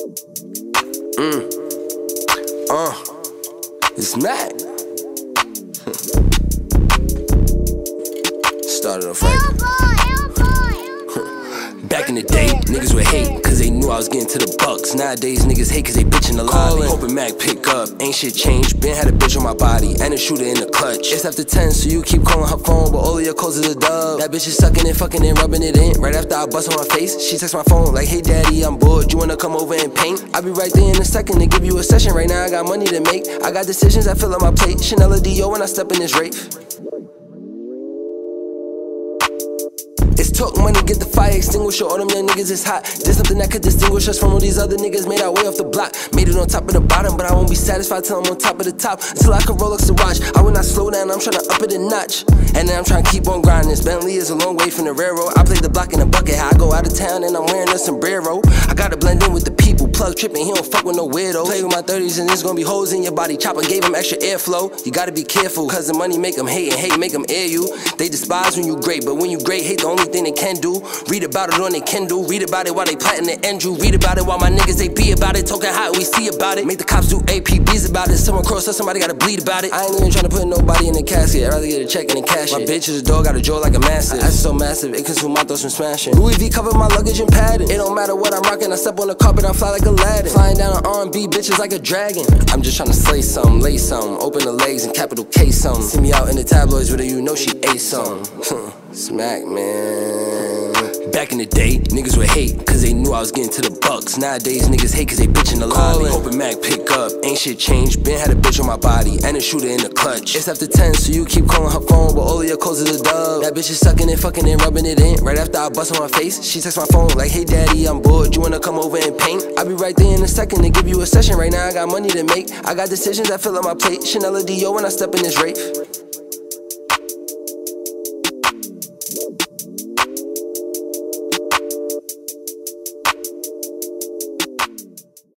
Mm. Uh. It's Mac. Started off right. Back in the day, niggas would hate, cause they knew I was getting to the bucks. Nowadays, niggas hate cause they bitchin' the lobby. Mac pick up, ain't shit changed. Been had a bitch on my body, and a shooter in the clutch. It's after 10, so you keep calling her phone, but all of your calls is a dub. That bitch is sucking and fucking and rubbing it in. Right after I bust on my face, she texts my phone like, hey daddy, I'm bored, you wanna come over and paint? I'll be right there in a second to give you a session. Right now, I got money to make. I got decisions that fill up my plate. Chanel or Dior when I step in this rape. Talk money, get the fire extinguisher. All them young niggas is hot. There's something that could distinguish us from all these other niggas made our way off the block. Made it on top of the bottom, but I won't be satisfied till I'm on top of the top. Until I can roll up the watch. I will not slow down, I'm trying to up it a notch. And then I'm trying to keep on grinding. This Bentley is a long way from the railroad. I play the block in a bucket. I go out of town and I'm wearing a sombrero. I gotta blend in with the. Plug tripping, he don't fuck with no weirdo. Play with my 30s and there's gonna be holes in your body. Chopper gave him extra airflow. You gotta be careful, cause the money make them hate and hate make them air you. They despise when you great, but when you great, hate the only thing they can do. Read about it on their Kindle. Read about it while they plotting end you. Read about it while my niggas they be about it. Talking hot, we see about it. Make the cops do APBs about it. Someone cross us, somebody gotta bleed about it. I ain't even trying to put nobody casket. I'd rather get a check and then cash it. My bitch is a dog, got a jaw like a massive. That's so massive, it consume my thoughts from smashing. Louis V cover my luggage and padding. It don't matter what I'm rocking. I step on the carpet, I fly like Aladdin. Flying down on R&B bitches like a dragon. I'm just trying to slay some, lay some, open the legs and capital K some. See me out in the tabloids with her, you know she ate some. Smack, man. Back in the day, niggas would hate, cause they knew I was getting to the bucks. Nowadays, niggas hate cause they bitchin' the lobby. Hoping Mac pick up, ain't shit changed. Been had a bitch on my body, and a shooter in the clutch. It's after 10, so you keep calling her phone, but all of your calls is a dub. That bitch is sucking and fucking and rubbing it in. Right after I bust on my face, she texts my phone like, hey daddy, I'm bored, you wanna come over and paint? I'll be right there in a second to give you a session. Right now, I got money to make. I got decisions that fill up my plate. Chanel or Dior when I step in this rape.